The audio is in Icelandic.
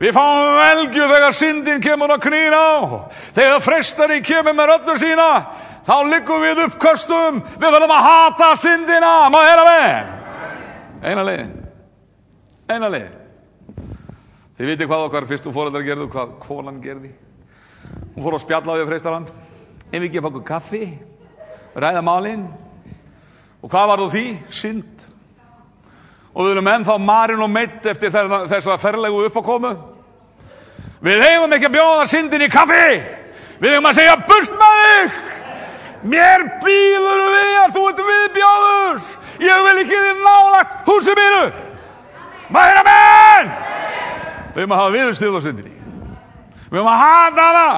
Við fáum velgju þegar syndin kemur að knýna á. Þegar freistari kemur með röddur sína, þá liggum við uppkastum. Við verðum að hata syndina. Má heyra með? Eina leiðin. Eina leiðin. Þið viti hvað okkar fyrstu fóreldrar gerðu, hvað konan gerði. Hún fór að spjalla á því að freistaran. En við gefa okkur kaffi, ræða málinn. Og hvað var þú því? Synd. Og við erum ennþá marinn og meitt eftir þess að ferlegu uppákomu. Við eigum ekki að bjóða syndin í kaffi. Við eigum að segja burt með þig. Mér býður við að þú ert viðbjóður. Ég vil ekki þið nálagt húsið mínu. Mæra menn! Við erum að hafa viðurstíð á syndinni. Við erum að hata það.